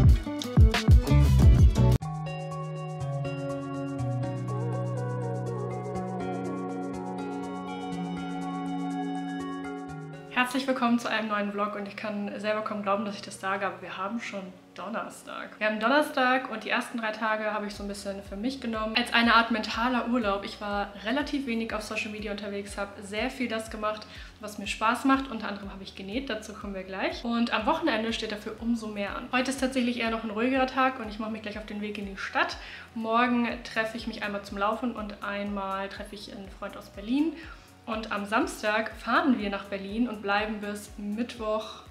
thank you Herzlich willkommen zu einem neuen Vlog und ich kann selber kaum glauben, dass ich das sage, aber wir haben schon Donnerstag. Wir haben Donnerstag und die ersten drei Tage habe ich so ein bisschen für mich genommen. Als eine Art mentaler Urlaub. Ich war relativ wenig auf Social Media unterwegs, habe sehr viel das gemacht, was mir Spaß macht. Unter anderem habe ich genäht, dazu kommen wir gleich. Und am Wochenende steht dafür umso mehr an. Heute ist tatsächlich eher noch ein ruhigerer Tag und ich mache mich gleich auf den Weg in die Stadt. Morgen treffe ich mich einmal zum Laufen und einmal treffe ich einen Freund aus Berlin. Und am Samstag fahren wir nach Berlin und bleiben bis Mittwoch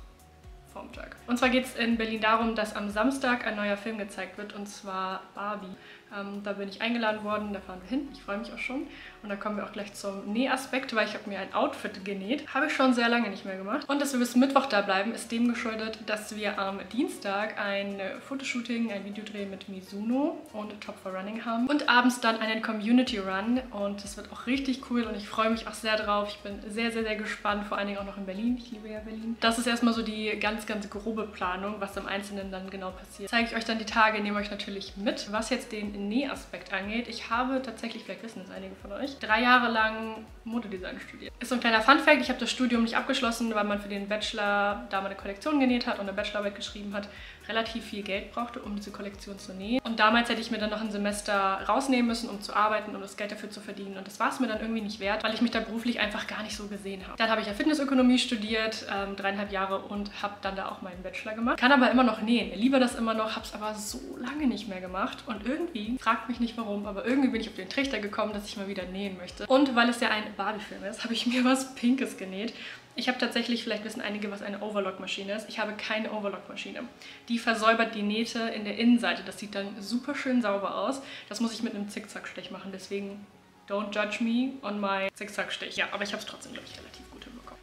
Vormittag. Und zwar geht es in Berlin darum, dass am Samstag ein neuer Film gezeigt wird, und zwar Barbie. Ähm, da bin ich eingeladen worden, da fahren wir hin. Ich freue mich auch schon. Und da kommen wir auch gleich zum Nähaspekt, weil ich habe mir ein Outfit genäht. Habe ich schon sehr lange nicht mehr gemacht. Und dass wir bis Mittwoch da bleiben, ist dem geschuldet, dass wir am Dienstag ein Fotoshooting, ein Videodreh mit Mizuno und Top for Running haben. Und abends dann einen Community Run. Und das wird auch richtig cool und ich freue mich auch sehr drauf. Ich bin sehr, sehr, sehr gespannt, vor allen Dingen auch noch in Berlin. Ich liebe ja Berlin. Das ist erstmal so die ganz, ganz grobe Planung, was im Einzelnen dann genau passiert. Zeige ich euch dann die Tage, nehme euch natürlich mit. Was jetzt den Nähaspekt angeht, ich habe tatsächlich, vielleicht wissen es einige von euch, drei Jahre lang Modedesign studiert. Ist so ein kleiner Funfact, ich habe das Studium nicht abgeschlossen, weil man für den Bachelor da mal eine Kollektion genäht hat und eine Bachelorarbeit geschrieben hat, relativ viel Geld brauchte, um diese Kollektion zu nähen. Und damals hätte ich mir dann noch ein Semester rausnehmen müssen, um zu arbeiten, um das Geld dafür zu verdienen. Und das war es mir dann irgendwie nicht wert, weil ich mich da beruflich einfach gar nicht so gesehen habe. Dann habe ich ja Fitnessökonomie studiert, ähm, dreieinhalb Jahre und habe dann da auch meinen Bachelor gemacht. Kann aber immer noch nähen. Liebe das immer noch, habe es aber so lange nicht mehr gemacht. Und irgendwie, fragt mich nicht warum, aber irgendwie bin ich auf den Trichter gekommen, dass ich mal wieder nähen möchte. Und weil es ja ein Barbie-Film ist, habe ich mir was Pinkes genäht. Ich habe tatsächlich, vielleicht wissen einige, was eine Overlock-Maschine ist. Ich habe keine Overlock-Maschine. Die versäubert die Nähte in der Innenseite. Das sieht dann super schön sauber aus. Das muss ich mit einem Zickzackstich machen. Deswegen don't judge me on my Zickzackstich. Ja, aber ich habe es trotzdem, glaube ich, relativ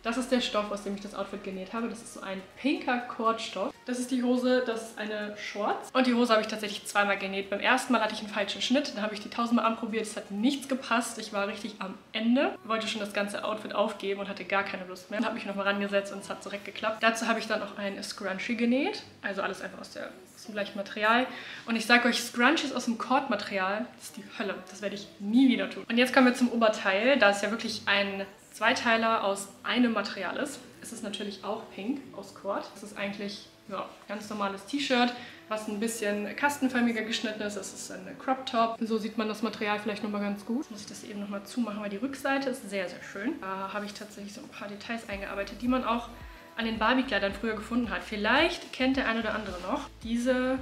das ist der Stoff, aus dem ich das Outfit genäht habe. Das ist so ein pinker Kordstoff. Das ist die Hose, das ist eine Shorts. Und die Hose habe ich tatsächlich zweimal genäht. Beim ersten Mal hatte ich einen falschen Schnitt. Dann habe ich die tausendmal anprobiert. Es hat nichts gepasst. Ich war richtig am Ende. Wollte schon das ganze Outfit aufgeben und hatte gar keine Lust mehr. Dann habe ich nochmal rangesetzt und es hat direkt geklappt. Dazu habe ich dann auch ein Scrunchie genäht. Also alles einfach aus, der, aus dem gleichen Material. Und ich sage euch, Scrunchies aus dem Kordmaterial, das ist die Hölle. Das werde ich nie wieder tun. Und jetzt kommen wir zum Oberteil. Da ist ja wirklich ein Zweiteiler aus einem Material ist. Es ist natürlich auch pink aus Cord. Es ist eigentlich ja, ganz normales T-Shirt, was ein bisschen kastenförmiger geschnitten ist. Es ist ein Crop Top. So sieht man das Material vielleicht nochmal ganz gut. Jetzt muss ich das eben nochmal zumachen, weil die Rückseite ist sehr, sehr schön. Da habe ich tatsächlich so ein paar Details eingearbeitet, die man auch an den Barbie-Kleidern früher gefunden hat. Vielleicht kennt der ein oder andere noch diese,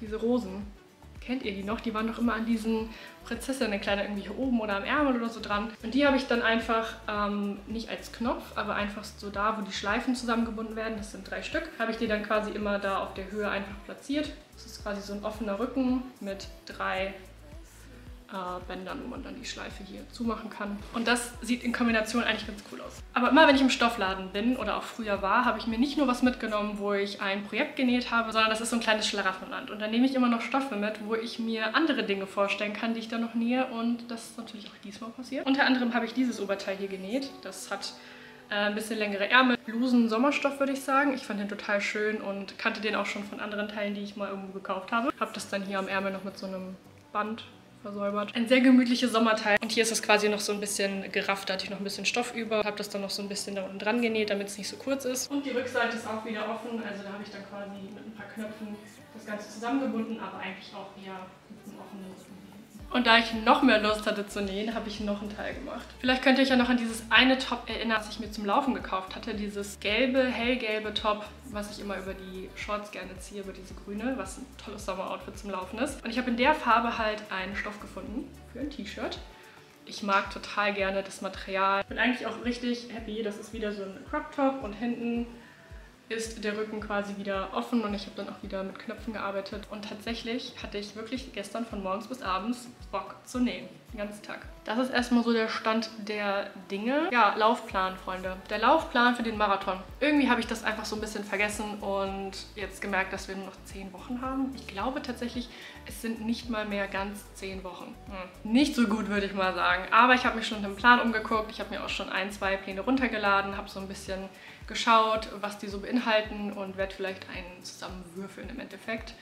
diese Rosen. Kennt ihr die noch? Die waren doch immer an diesen Prinzessinnenkleider irgendwie hier oben oder am Ärmel oder so dran. Und die habe ich dann einfach ähm, nicht als Knopf, aber einfach so da, wo die Schleifen zusammengebunden werden, das sind drei Stück, habe ich die dann quasi immer da auf der Höhe einfach platziert. Das ist quasi so ein offener Rücken mit drei Bändern, wo man dann die Schleife hier zumachen kann. Und das sieht in Kombination eigentlich ganz cool aus. Aber immer wenn ich im Stoffladen bin oder auch früher war, habe ich mir nicht nur was mitgenommen, wo ich ein Projekt genäht habe, sondern das ist so ein kleines Schlaraffenland. Und dann nehme ich immer noch Stoffe mit, wo ich mir andere Dinge vorstellen kann, die ich dann noch nähe. Und das ist natürlich auch diesmal passiert. Unter anderem habe ich dieses Oberteil hier genäht. Das hat äh, ein bisschen längere Ärmel, Blusen, Sommerstoff würde ich sagen. Ich fand den total schön und kannte den auch schon von anderen Teilen, die ich mal irgendwo gekauft habe. Habe das dann hier am Ärmel noch mit so einem Band versäubert. Ein sehr gemütliches Sommerteil. Und hier ist es quasi noch so ein bisschen gerafft. Da hatte ich noch ein bisschen Stoff über. Habe das dann noch so ein bisschen da unten dran genäht, damit es nicht so kurz ist. Und die Rückseite ist auch wieder offen. Also da habe ich dann quasi mit ein paar Knöpfen das Ganze zusammengebunden, aber eigentlich auch eher mit einem offenen. Und da ich noch mehr Lust hatte zu nähen, habe ich noch einen Teil gemacht. Vielleicht könnt ihr euch ja noch an dieses eine Top erinnern, das ich mir zum Laufen gekauft hatte. Dieses gelbe, hellgelbe Top, was ich immer über die Shorts gerne ziehe, über diese grüne, was ein tolles Sommeroutfit zum Laufen ist. Und ich habe in der Farbe halt einen Stoff gefunden für ein T-Shirt. Ich mag total gerne das Material. Bin eigentlich auch richtig happy. Das ist wieder so ein Crop Top und hinten ist der Rücken quasi wieder offen und ich habe dann auch wieder mit Knöpfen gearbeitet. Und tatsächlich hatte ich wirklich gestern von morgens bis abends Bock zu nähen. Den ganzen Tag. Das ist erstmal so der Stand der Dinge. Ja, Laufplan, Freunde. Der Laufplan für den Marathon. Irgendwie habe ich das einfach so ein bisschen vergessen und jetzt gemerkt, dass wir nur noch zehn Wochen haben. Ich glaube tatsächlich, es sind nicht mal mehr ganz zehn Wochen. Hm. Nicht so gut, würde ich mal sagen. Aber ich habe mich schon im Plan umgeguckt. Ich habe mir auch schon ein, zwei Pläne runtergeladen, habe so ein bisschen geschaut, was die so beinhalten und werde vielleicht einen zusammenwürfeln im Endeffekt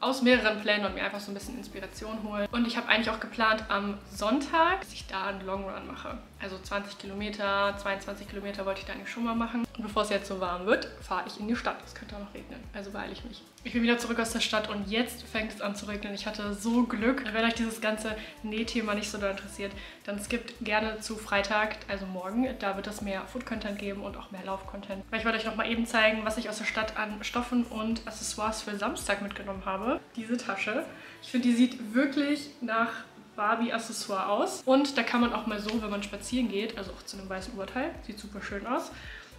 aus mehreren Plänen und mir einfach so ein bisschen Inspiration holen. Und ich habe eigentlich auch geplant am Sonntag, dass ich da einen Long Run mache. Also 20 Kilometer, 22 Kilometer wollte ich da eigentlich schon mal machen. Und bevor es jetzt so warm wird, fahre ich in die Stadt. Es könnte auch noch regnen, also beeile ich mich. Ich bin wieder zurück aus der Stadt und jetzt fängt es an zu regnen. Ich hatte so Glück. Wenn euch dieses ganze Nähthema nicht so doll interessiert, dann skippt gerne zu Freitag, also morgen. Da wird es mehr Food-Content geben und auch mehr Lauf-Content. Ich wollte euch noch mal eben zeigen, was ich aus der Stadt an Stoffen und Accessoires für Samstag mitgenommen habe. Diese Tasche. Ich finde, die sieht wirklich nach Barbie-Accessoire aus. Und da kann man auch mal so, wenn man spazieren geht, also auch zu einem weißen Oberteil, sieht super schön aus,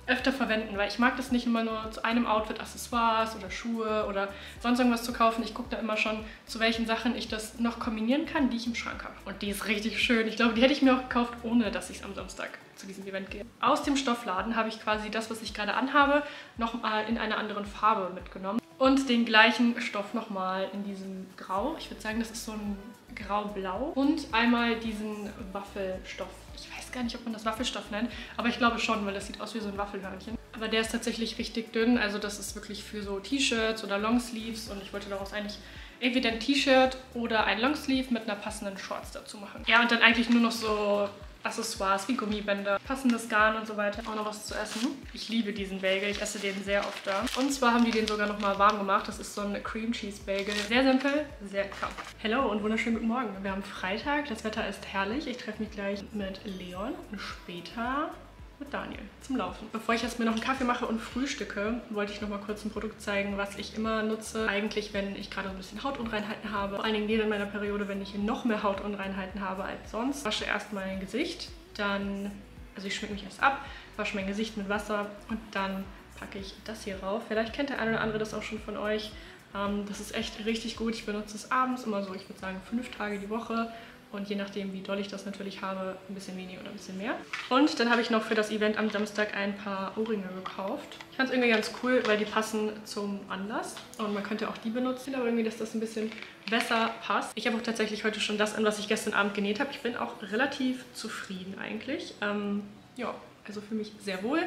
öfter verwenden, weil ich mag das nicht immer nur zu einem Outfit Accessoires oder Schuhe oder sonst irgendwas zu kaufen. Ich gucke da immer schon, zu welchen Sachen ich das noch kombinieren kann, die ich im Schrank habe. Und die ist richtig schön. Ich glaube, die hätte ich mir auch gekauft, ohne dass ich es am Samstag zu diesem Event gehe. Aus dem Stoffladen habe ich quasi das, was ich gerade anhabe, nochmal in einer anderen Farbe mitgenommen. Und den gleichen Stoff nochmal in diesem Grau. Ich würde sagen, das ist so ein grau-blau. Und einmal diesen Waffelstoff. Ich weiß gar nicht, ob man das Waffelstoff nennt, aber ich glaube schon, weil das sieht aus wie so ein Waffelhörnchen. Aber der ist tatsächlich richtig dünn. Also das ist wirklich für so T-Shirts oder Longsleeves. Und ich wollte daraus eigentlich entweder ein T-Shirt oder ein Longsleeve mit einer passenden Shorts dazu machen. Ja, und dann eigentlich nur noch so Accessoires wie Gummibänder, passendes Garn und so weiter. Auch noch was zu essen. Ich liebe diesen Bagel, ich esse den sehr oft da. Und zwar haben die den sogar nochmal warm gemacht. Das ist so ein Cream Cheese Bagel. Sehr simpel, sehr lecker. Hello und wunderschönen guten Morgen. Wir haben Freitag, das Wetter ist herrlich. Ich treffe mich gleich mit Leon und später mit Daniel zum Laufen. Bevor ich jetzt mir noch einen Kaffee mache und frühstücke, wollte ich noch mal kurz ein Produkt zeigen, was ich immer nutze. Eigentlich, wenn ich gerade ein bisschen Hautunreinheiten habe. Vor allen Dingen während meiner Periode, wenn ich noch mehr Hautunreinheiten habe als sonst. Wasche erst mein Gesicht, dann, also ich schmecke mich erst ab, wasche mein Gesicht mit Wasser und dann packe ich das hier rauf. Vielleicht kennt der eine oder andere das auch schon von euch. Ähm, das ist echt richtig gut. Ich benutze es abends immer so, ich würde sagen, fünf Tage die Woche und je nachdem, wie doll ich das natürlich habe, ein bisschen weniger oder ein bisschen mehr. Und dann habe ich noch für das Event am Samstag ein paar Ohrringe gekauft. Ich fand es irgendwie ganz cool, weil die passen zum Anlass. Und man könnte auch die benutzen, aber irgendwie, dass das ein bisschen besser passt. Ich habe auch tatsächlich heute schon das an, was ich gestern Abend genäht habe. Ich bin auch relativ zufrieden eigentlich. Ähm, ja, also für mich sehr wohl.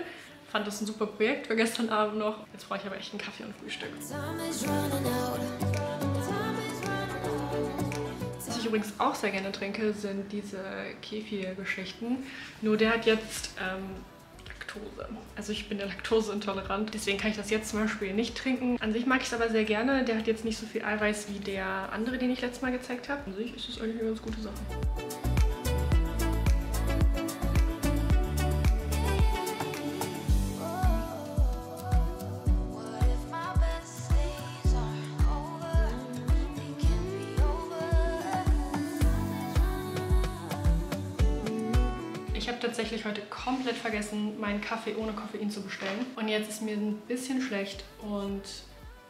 Fand das ein super Projekt für gestern Abend noch. Jetzt brauche ich aber echt einen Kaffee und Frühstück. Ich übrigens auch sehr gerne trinke, sind diese Kefir-Geschichten. Nur der hat jetzt ähm, Laktose. Also ich bin ja laktoseintolerant, deswegen kann ich das jetzt zum Beispiel nicht trinken. An sich mag ich es aber sehr gerne. Der hat jetzt nicht so viel Eiweiß wie der andere, den ich letztes Mal gezeigt habe. An sich ist es eigentlich eine ganz gute Sache. Tatsächlich heute komplett vergessen, meinen Kaffee ohne Koffein zu bestellen. Und jetzt ist mir ein bisschen schlecht und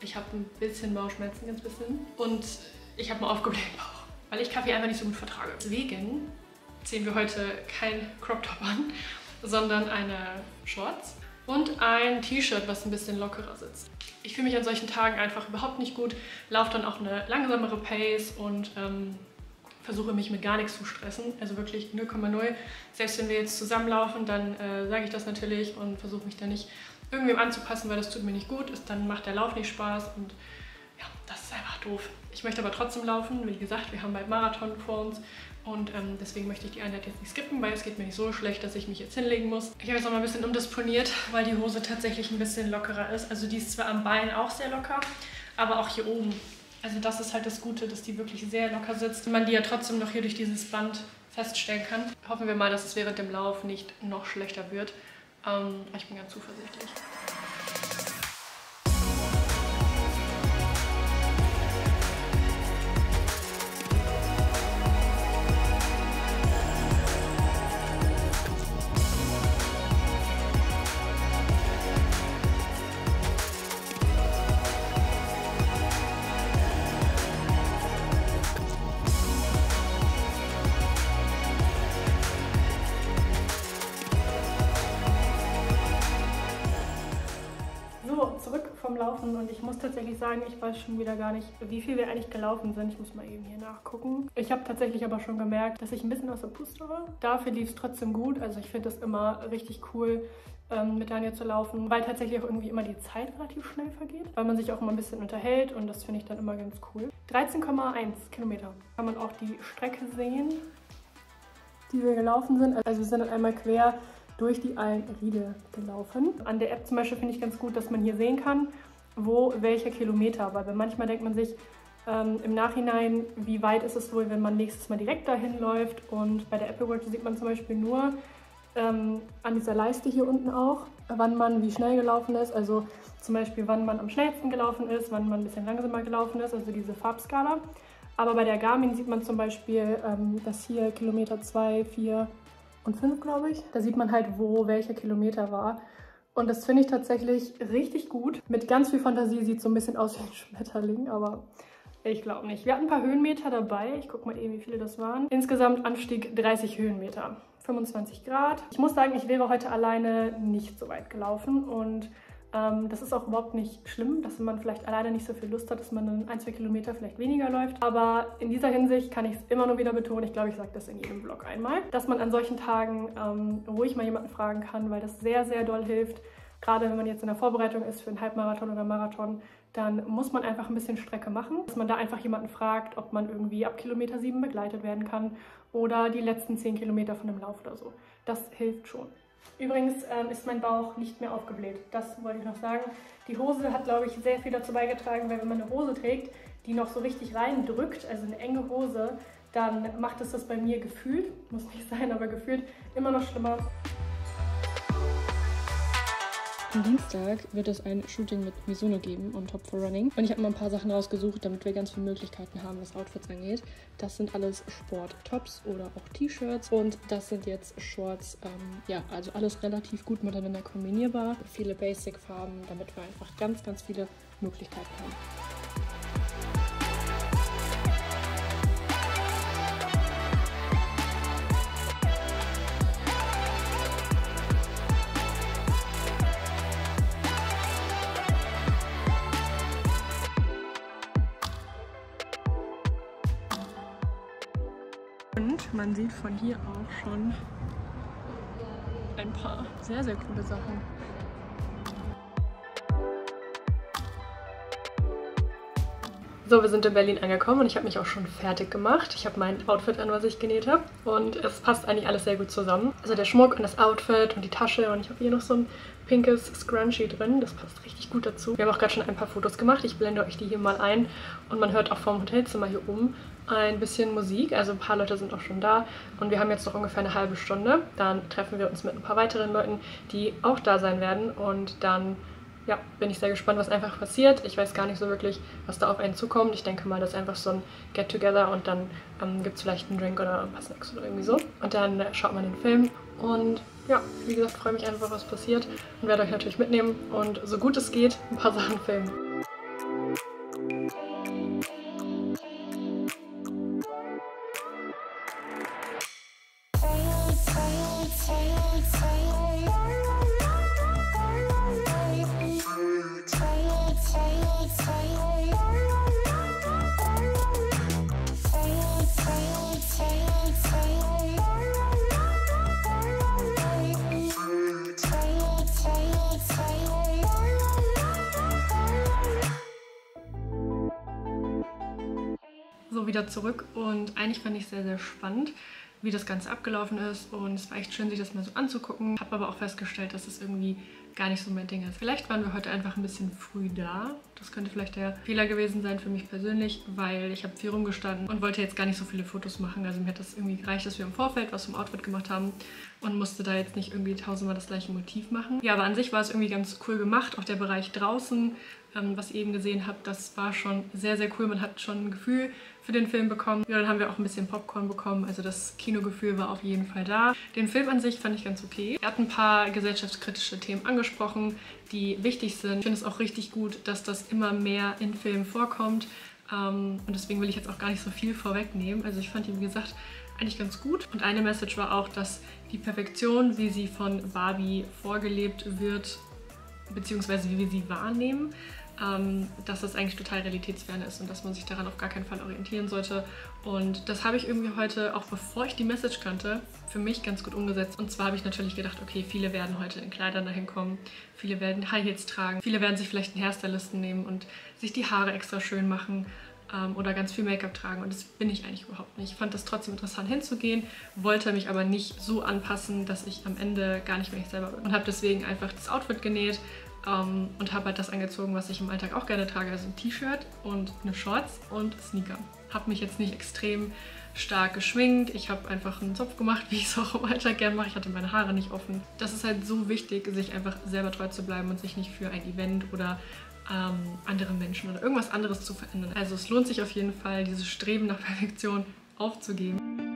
ich habe ein bisschen Bauchschmerzen, ganz bisschen. Und ich habe einen aufgeblähten Bauch, weil ich Kaffee einfach nicht so gut vertrage. Deswegen ziehen wir heute kein Crop Top an, sondern eine Shorts und ein T-Shirt, was ein bisschen lockerer sitzt. Ich fühle mich an solchen Tagen einfach überhaupt nicht gut, laufe dann auch eine langsamere Pace und ähm, versuche mich mit gar nichts zu stressen, also wirklich 0,0. Selbst wenn wir jetzt zusammenlaufen, dann äh, sage ich das natürlich und versuche mich da nicht irgendwem anzupassen, weil das tut mir nicht gut ist, dann macht der Lauf nicht Spaß und ja, das ist einfach doof. Ich möchte aber trotzdem laufen, wie gesagt, wir haben bald Marathon vor uns und ähm, deswegen möchte ich die Einheit jetzt nicht skippen, weil es geht mir nicht so schlecht, dass ich mich jetzt hinlegen muss. Ich habe jetzt noch mal ein bisschen umdisponiert, weil die Hose tatsächlich ein bisschen lockerer ist. Also die ist zwar am Bein auch sehr locker, aber auch hier oben also das ist halt das Gute, dass die wirklich sehr locker sitzt und man die ja trotzdem noch hier durch dieses Band feststellen kann. Hoffen wir mal, dass es während dem Lauf nicht noch schlechter wird. Ähm, ich bin ganz zuversichtlich. Vom Laufen und ich muss tatsächlich sagen, ich weiß schon wieder gar nicht, wie viel wir eigentlich gelaufen sind. Ich muss mal eben hier nachgucken. Ich habe tatsächlich aber schon gemerkt, dass ich ein bisschen aus der Puste war. Dafür lief es trotzdem gut. Also ich finde das immer richtig cool, ähm, mit Daniel zu laufen, weil tatsächlich auch irgendwie immer die Zeit relativ schnell vergeht, weil man sich auch immer ein bisschen unterhält und das finde ich dann immer ganz cool. 13,1 Kilometer. Kann man auch die Strecke sehen, die wir gelaufen sind. Also wir sind dann einmal quer durch die Almriede gelaufen. An der App zum Beispiel finde ich ganz gut, dass man hier sehen kann, wo welcher Kilometer. Weil manchmal denkt man sich ähm, im Nachhinein, wie weit ist es wohl, wenn man nächstes Mal direkt dahin läuft. Und bei der Apple Watch sieht man zum Beispiel nur ähm, an dieser Leiste hier unten auch, wann man wie schnell gelaufen ist. Also zum Beispiel, wann man am schnellsten gelaufen ist, wann man ein bisschen langsamer gelaufen ist, also diese Farbskala. Aber bei der Garmin sieht man zum Beispiel, ähm, dass hier Kilometer 2, 4 und 5, glaube ich, da sieht man halt, wo welcher Kilometer war. Und das finde ich tatsächlich richtig gut. Mit ganz viel Fantasie sieht es so ein bisschen aus wie ein Schmetterling, aber ich glaube nicht. Wir hatten ein paar Höhenmeter dabei. Ich gucke mal eben, wie viele das waren. Insgesamt Anstieg 30 Höhenmeter. 25 Grad. Ich muss sagen, ich wäre heute alleine nicht so weit gelaufen und das ist auch überhaupt nicht schlimm, dass man vielleicht alleine nicht so viel Lust hat, dass man dann ein, zwei Kilometer vielleicht weniger läuft. Aber in dieser Hinsicht kann ich es immer nur wieder betonen, ich glaube, ich sage das in jedem Vlog einmal, dass man an solchen Tagen ähm, ruhig mal jemanden fragen kann, weil das sehr, sehr doll hilft. Gerade wenn man jetzt in der Vorbereitung ist für einen Halbmarathon oder Marathon, dann muss man einfach ein bisschen Strecke machen. Dass man da einfach jemanden fragt, ob man irgendwie ab Kilometer 7 begleitet werden kann oder die letzten 10 Kilometer von dem Lauf oder so. Das hilft schon. Übrigens ähm, ist mein Bauch nicht mehr aufgebläht. Das wollte ich noch sagen. Die Hose hat, glaube ich, sehr viel dazu beigetragen, weil wenn man eine Hose trägt, die noch so richtig reindrückt, also eine enge Hose, dann macht es das bei mir gefühlt, muss nicht sein, aber gefühlt immer noch schlimmer. Am Dienstag wird es ein Shooting mit Mizuno geben und Top for Running. Und ich habe mal ein paar Sachen rausgesucht, damit wir ganz viele Möglichkeiten haben, was Outfits angeht. Das sind alles Sport-Tops oder auch T-Shirts. Und das sind jetzt Shorts. Ähm, ja, also alles relativ gut miteinander kombinierbar. Viele Basic-Farben, damit wir einfach ganz, ganz viele Möglichkeiten haben. Von hier auch schon ein paar sehr, sehr coole Sachen. So, wir sind in Berlin angekommen und ich habe mich auch schon fertig gemacht. Ich habe mein Outfit an, was ich genäht habe. Und es passt eigentlich alles sehr gut zusammen. Also der Schmuck und das Outfit und die Tasche. Und ich habe hier noch so ein pinkes Scrunchie drin. Das passt richtig gut dazu. Wir haben auch gerade schon ein paar Fotos gemacht. Ich blende euch die hier mal ein. Und man hört auch vom Hotelzimmer hier oben ein bisschen Musik. Also ein paar Leute sind auch schon da. Und wir haben jetzt noch ungefähr eine halbe Stunde. Dann treffen wir uns mit ein paar weiteren Leuten, die auch da sein werden. Und dann ja, bin ich sehr gespannt, was einfach passiert. Ich weiß gar nicht so wirklich, was da auf einen zukommt. Ich denke mal, das ist einfach so ein Get-Together und dann ähm, gibt es vielleicht einen Drink oder paar Snacks oder irgendwie so. Und dann schaut man den Film und ja, wie gesagt, freue mich einfach, was passiert und werde euch natürlich mitnehmen und so gut es geht ein paar Sachen filmen. Wieder zurück und eigentlich fand ich es sehr, sehr spannend, wie das Ganze abgelaufen ist und es war echt schön, sich das mal so anzugucken. Habe aber auch festgestellt, dass es irgendwie gar nicht so mein Ding ist. Vielleicht waren wir heute einfach ein bisschen früh da. Das könnte vielleicht der Fehler gewesen sein für mich persönlich, weil ich habe viel rumgestanden und wollte jetzt gar nicht so viele Fotos machen. Also mir hat das irgendwie gereicht, dass wir im Vorfeld was vom Outfit gemacht haben und musste da jetzt nicht irgendwie tausendmal das gleiche Motiv machen. Ja, aber an sich war es irgendwie ganz cool gemacht. Auch der Bereich draußen, ähm, was ihr eben gesehen habt, das war schon sehr, sehr cool. Man hat schon ein Gefühl für den Film bekommen. Ja, dann haben wir auch ein bisschen Popcorn bekommen. Also das Kinogefühl war auf jeden Fall da. Den Film an sich fand ich ganz okay. Er hat ein paar gesellschaftskritische Themen angesprochen, die wichtig sind. Ich finde es auch richtig gut, dass das immer mehr in Filmen vorkommt. Ähm, und deswegen will ich jetzt auch gar nicht so viel vorwegnehmen. Also ich fand ihn, wie gesagt, eigentlich ganz gut. Und eine Message war auch, dass die Perfektion, wie sie von Barbie vorgelebt wird, beziehungsweise wie wir sie wahrnehmen, ähm, dass das eigentlich total realitätsfern ist und dass man sich daran auf gar keinen Fall orientieren sollte. Und das habe ich irgendwie heute, auch bevor ich die Message kannte, für mich ganz gut umgesetzt. Und zwar habe ich natürlich gedacht, okay, viele werden heute in Kleidern dahin kommen, viele werden High Heels tragen, viele werden sich vielleicht einen Hairstylisten nehmen und sich die Haare extra schön machen ähm, oder ganz viel Make-up tragen. Und das bin ich eigentlich überhaupt nicht. Ich fand das trotzdem interessant hinzugehen, wollte mich aber nicht so anpassen, dass ich am Ende gar nicht mehr ich selber bin. Und habe deswegen einfach das Outfit genäht, ähm, und habe halt das angezogen, was ich im Alltag auch gerne trage, also ein T-Shirt und eine Shorts und Sneaker. Habe mich jetzt nicht extrem stark geschminkt. Ich habe einfach einen Zopf gemacht, wie ich es auch im Alltag gerne mache. Ich hatte meine Haare nicht offen. Das ist halt so wichtig, sich einfach selber treu zu bleiben und sich nicht für ein Event oder ähm, andere Menschen oder irgendwas anderes zu verändern. Also es lohnt sich auf jeden Fall, dieses Streben nach Perfektion aufzugeben.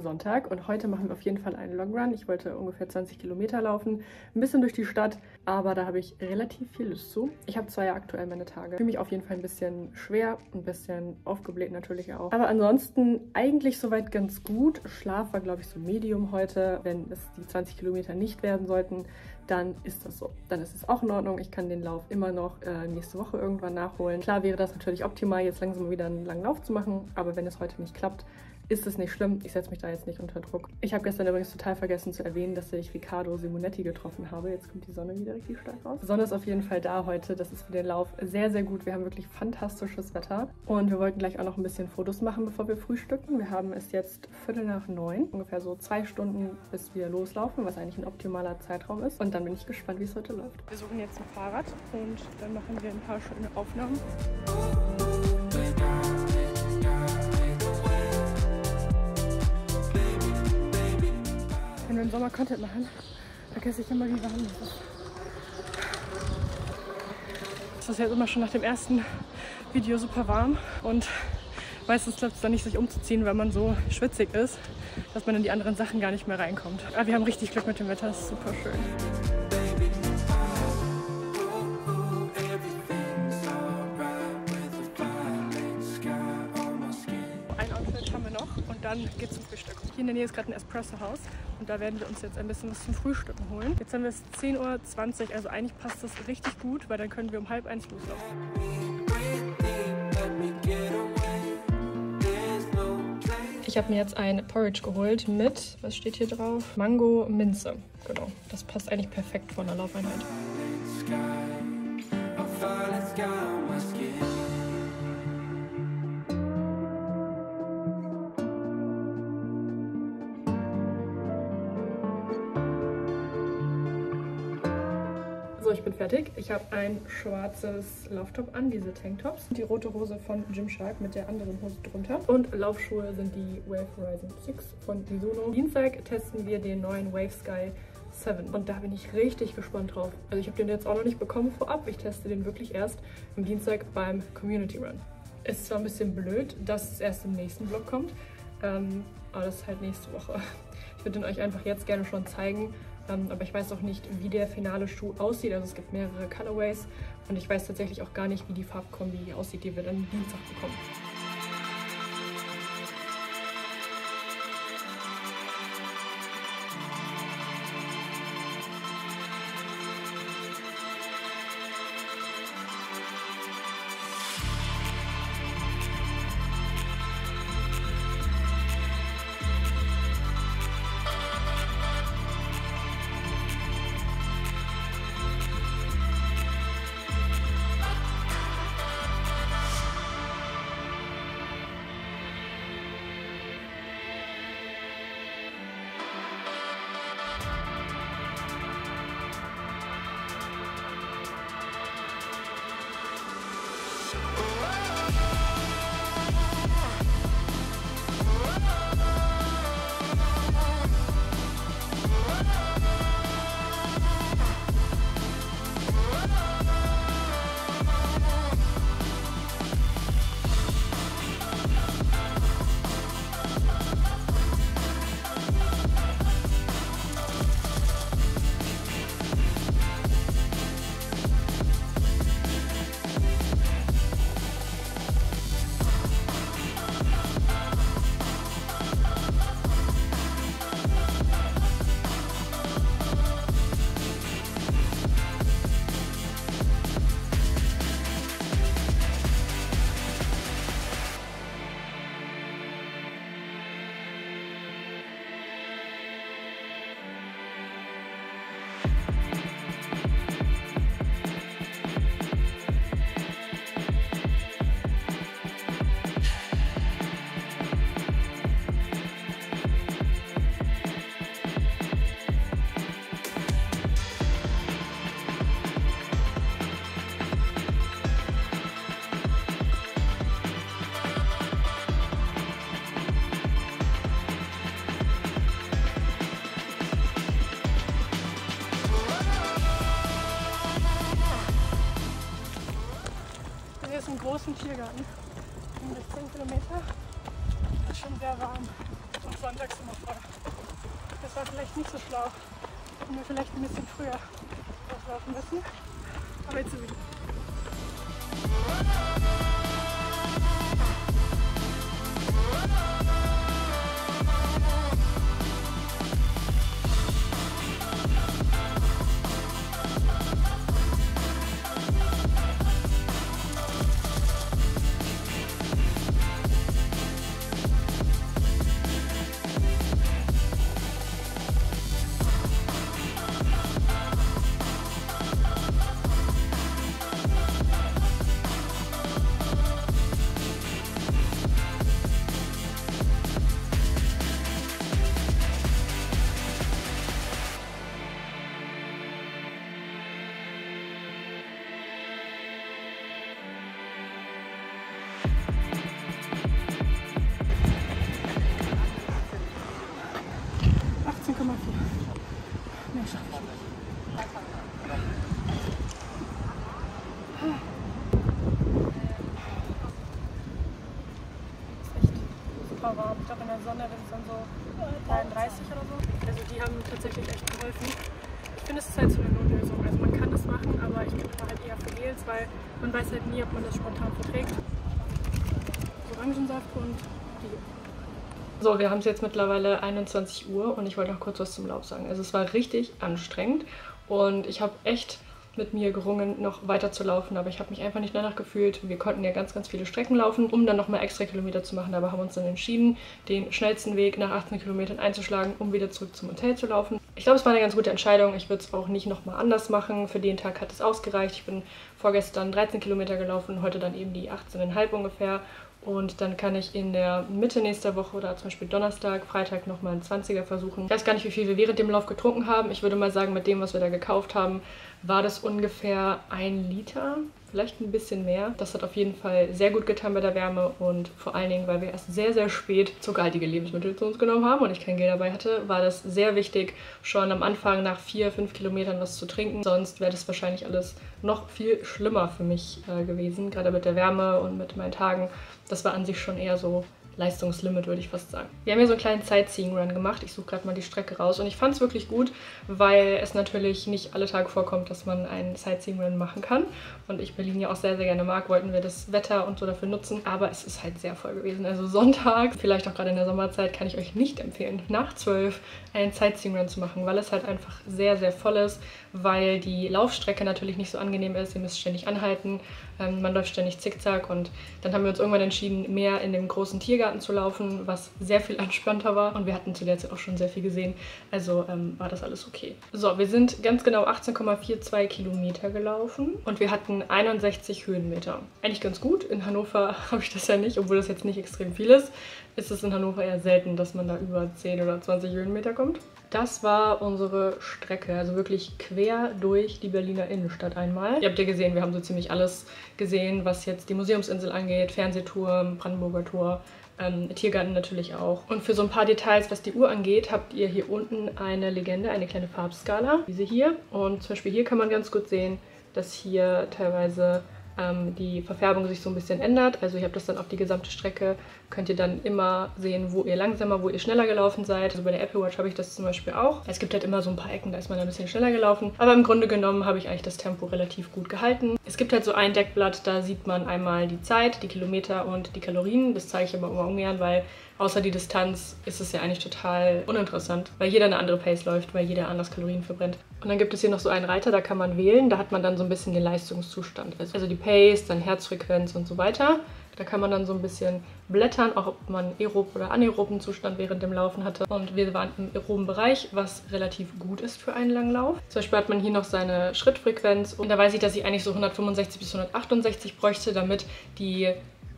Sonntag und heute machen wir auf jeden Fall einen Long Run. Ich wollte ungefähr 20 Kilometer laufen, ein bisschen durch die Stadt, aber da habe ich relativ viel Lust zu. Ich habe zwar ja aktuell meine Tage, fühle mich auf jeden Fall ein bisschen schwer, ein bisschen aufgebläht natürlich auch. Aber ansonsten eigentlich soweit ganz gut. Schlaf war glaube ich so Medium heute. Wenn es die 20 Kilometer nicht werden sollten, dann ist das so. Dann ist es auch in Ordnung. Ich kann den Lauf immer noch äh, nächste Woche irgendwann nachholen. Klar wäre das natürlich optimal, jetzt langsam wieder einen langen Lauf zu machen, aber wenn es heute nicht klappt, ist es nicht schlimm. Ich setze mich da jetzt nicht unter Druck. Ich habe gestern übrigens total vergessen zu erwähnen, dass ich Riccardo Simonetti getroffen habe. Jetzt kommt die Sonne wieder richtig stark raus. Sonne ist auf jeden Fall da heute. Das ist für den Lauf sehr, sehr gut. Wir haben wirklich fantastisches Wetter. Und wir wollten gleich auch noch ein bisschen Fotos machen, bevor wir frühstücken. Wir haben es jetzt Viertel nach neun. Ungefähr so zwei Stunden, bis wir loslaufen, was eigentlich ein optimaler Zeitraum ist. Und dann bin ich gespannt, wie es heute läuft. Wir suchen jetzt ein Fahrrad und dann machen wir ein paar schöne Aufnahmen. Wir im Sommer Content machen, vergesse ich immer, wie warm das ist. Es ist jetzt immer schon nach dem ersten Video super warm und meistens klappt es dann nicht, sich umzuziehen, weil man so schwitzig ist, dass man in die anderen Sachen gar nicht mehr reinkommt. Aber wir haben richtig Glück mit dem Wetter, es ist super schön. dann geht's zum Frühstück. Hier in der Nähe ist gerade ein Espresso-Haus und da werden wir uns jetzt ein bisschen was zum Frühstücken holen. Jetzt haben wir es 10.20 Uhr, also eigentlich passt das richtig gut, weil dann können wir um halb eins loslaufen. Ich habe mir jetzt ein Porridge geholt mit, was steht hier drauf? Mango Minze. Genau, das passt eigentlich perfekt von der Laufeinheit. So, ich bin fertig. Ich habe ein schwarzes Lauftop an, diese Tanktops. Die rote Hose von Gymshark mit der anderen Hose drunter. Und Laufschuhe sind die Wave Horizon 6 von Mizuno. Dienstag testen wir den neuen Wave Sky 7. Und da bin ich richtig gespannt drauf. Also ich habe den jetzt auch noch nicht bekommen vorab. Ich teste den wirklich erst am Dienstag beim Community Run. Ist zwar ein bisschen blöd, dass es erst im nächsten Vlog kommt, ähm, aber das ist halt nächste Woche. Ich würde den euch einfach jetzt gerne schon zeigen aber ich weiß auch nicht, wie der finale Schuh aussieht. Also es gibt mehrere Colorways und ich weiß tatsächlich auch gar nicht, wie die Farbkombi aussieht, die wir dann Dienstag bekommen. Also die haben tatsächlich echt geholfen. Ich finde es ist halt so eine Notlösung. Also man kann das machen, aber ich bin immer halt eher für Gels, weil man weiß halt nie, ob man das spontan verträgt. Orangensaft und die. So, wir haben es jetzt mittlerweile 21 Uhr und ich wollte noch kurz was zum Lauf sagen. Also es war richtig anstrengend und ich habe echt mit mir gerungen, noch weiter zu laufen, aber ich habe mich einfach nicht danach gefühlt. Wir konnten ja ganz, ganz viele Strecken laufen, um dann nochmal extra Kilometer zu machen, aber haben uns dann entschieden, den schnellsten Weg nach 18 Kilometern einzuschlagen, um wieder zurück zum Hotel zu laufen. Ich glaube, es war eine ganz gute Entscheidung. Ich würde es auch nicht nochmal anders machen. Für den Tag hat es ausgereicht. Ich bin vorgestern 13 Kilometer gelaufen, heute dann eben die 18,5 ungefähr und dann kann ich in der Mitte nächster Woche oder zum Beispiel Donnerstag, Freitag nochmal einen 20er versuchen. Ich weiß gar nicht, wie viel wir während dem Lauf getrunken haben. Ich würde mal sagen, mit dem, was wir da gekauft haben, war das ungefähr ein Liter, vielleicht ein bisschen mehr. Das hat auf jeden Fall sehr gut getan bei der Wärme und vor allen Dingen, weil wir erst sehr, sehr spät zuckerhaltige Lebensmittel zu uns genommen haben und ich kein Geld dabei hatte, war das sehr wichtig, schon am Anfang nach vier, fünf Kilometern was zu trinken. Sonst wäre das wahrscheinlich alles noch viel schlimmer für mich äh, gewesen, gerade mit der Wärme und mit meinen Tagen. Das war an sich schon eher so Leistungslimit, würde ich fast sagen. Wir haben hier so einen kleinen Sightseeing-Run gemacht. Ich suche gerade mal die Strecke raus und ich fand es wirklich gut, weil es natürlich nicht alle Tage vorkommt, dass man einen Sightseeing-Run machen kann. Und ich Berlin ja auch sehr, sehr gerne mag, wollten wir das Wetter und so dafür nutzen. Aber es ist halt sehr voll gewesen. Also Sonntag, vielleicht auch gerade in der Sommerzeit, kann ich euch nicht empfehlen, nach 12 einen Sightseeing-Run zu machen, weil es halt einfach sehr, sehr voll ist, weil die Laufstrecke natürlich nicht so angenehm ist. Ihr müsst ständig anhalten, ähm, man läuft ständig zickzack und dann haben wir uns irgendwann entschieden, mehr in dem großen Tiergarten zu laufen, was sehr viel entspannter war und wir hatten zu der Zeit auch schon sehr viel gesehen, also ähm, war das alles okay. So, wir sind ganz genau 18,42 Kilometer gelaufen und wir hatten 61 Höhenmeter. Eigentlich ganz gut, in Hannover habe ich das ja nicht, obwohl das jetzt nicht extrem viel ist, ist es in Hannover eher selten, dass man da über 10 oder 20 Höhenmeter kommt. Das war unsere Strecke, also wirklich quer durch die Berliner Innenstadt einmal. Ihr habt ja gesehen, wir haben so ziemlich alles gesehen, was jetzt die Museumsinsel angeht, Fernsehturm, Brandenburger Tor, ähm, Tiergarten natürlich auch. Und für so ein paar Details, was die Uhr angeht, habt ihr hier unten eine Legende, eine kleine Farbskala, diese hier. Und zum Beispiel hier kann man ganz gut sehen, dass hier teilweise ähm, die Verfärbung sich so ein bisschen ändert. Also ihr habt das dann auf die gesamte Strecke, könnt ihr dann immer sehen, wo ihr langsamer, wo ihr schneller gelaufen seid. Also bei der Apple Watch habe ich das zum Beispiel auch. Es gibt halt immer so ein paar Ecken, da ist man ein bisschen schneller gelaufen. Aber im Grunde genommen habe ich eigentlich das Tempo relativ gut gehalten. Es gibt halt so ein Deckblatt, da sieht man einmal die Zeit, die Kilometer und die Kalorien. Das zeige ich aber immer ungern, weil außer die Distanz ist es ja eigentlich total uninteressant, weil jeder eine andere Pace läuft, weil jeder anders Kalorien verbrennt. Und dann gibt es hier noch so einen Reiter, da kann man wählen, da hat man dann so ein bisschen den Leistungszustand. Also die Pace, dann Herzfrequenz und so weiter. Da kann man dann so ein bisschen blättern, auch ob man aerob oder anaeroben Zustand während dem Laufen hatte. Und wir waren im aeroben Bereich, was relativ gut ist für einen langen Lauf. Zum Beispiel hat man hier noch seine Schrittfrequenz und da weiß ich, dass ich eigentlich so 165 bis 168 bräuchte, damit die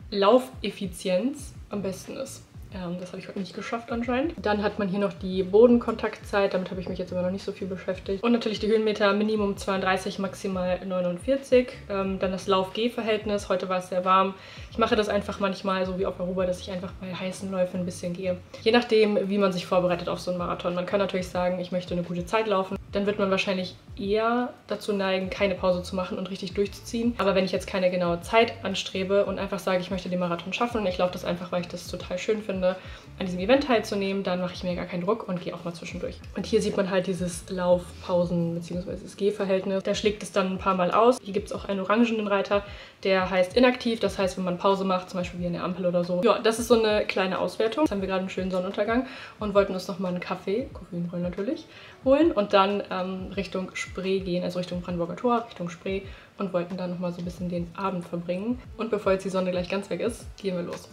Laufeffizienz am besten ist. Ähm, das habe ich heute nicht geschafft anscheinend. Dann hat man hier noch die Bodenkontaktzeit. Damit habe ich mich jetzt aber noch nicht so viel beschäftigt. Und natürlich die Höhenmeter Minimum 32, maximal 49. Ähm, dann das Lauf-G-Verhältnis. Heute war es sehr warm. Ich mache das einfach manchmal so wie auf Aruba, dass ich einfach bei heißen Läufen ein bisschen gehe. Je nachdem, wie man sich vorbereitet auf so einen Marathon. Man kann natürlich sagen, ich möchte eine gute Zeit laufen dann wird man wahrscheinlich eher dazu neigen, keine Pause zu machen und richtig durchzuziehen. Aber wenn ich jetzt keine genaue Zeit anstrebe und einfach sage, ich möchte den Marathon schaffen und ich laufe das einfach, weil ich das total schön finde, an diesem Event teilzunehmen, dann mache ich mir gar keinen Druck und gehe auch mal zwischendurch. Und hier sieht man halt dieses Laufpausen- bzw. das Gehverhältnis. Da schlägt es dann ein paar Mal aus. Hier gibt es auch einen orangenen Reiter, der heißt inaktiv. Das heißt, wenn man Pause macht, zum Beispiel wie in der Ampel oder so. Ja, das ist so eine kleine Auswertung. Jetzt haben wir gerade einen schönen Sonnenuntergang und wollten uns nochmal einen Kaffee, koffeinfrei natürlich, holen und dann ähm, Richtung Spree gehen, also Richtung Brandenburger Tor, Richtung Spree und wollten dann nochmal so ein bisschen den Abend verbringen. Und bevor jetzt die Sonne gleich ganz weg ist, gehen wir los.